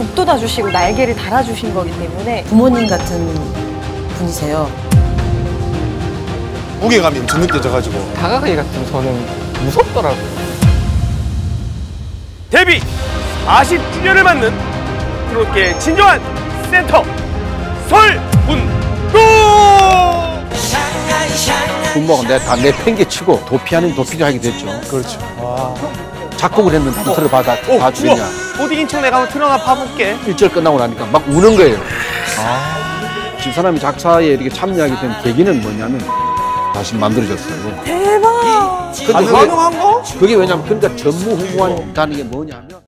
북돋아 주시고 날개를 달아 주신 거기 때문에 부모님 같은 분이세요. 무게감이 엄청 느껴져가지고 다가가기가 좀 저는 무섭더라고요. 데뷔 40주년을 맞는 프로께 진정한 센터 설운동 부모가 내다 내팽개치고 도피 아닌 도피를 하게 됐죠. 그렇죠. 작곡을 했는데 단서를 받아 오, 봐주느냐. 어디 인천 내가 한번 틀어나 봐볼게 일절 끝나고 나니까 막 우는 거예요. 집사람이 작사에 이렇게 참여하게 된 계기는 뭐냐면 다시 만들어졌어요. 대박. 근데 그게, 가능한 거? 그게 왜냐면 그러니까 전무후무한다는 게 뭐냐면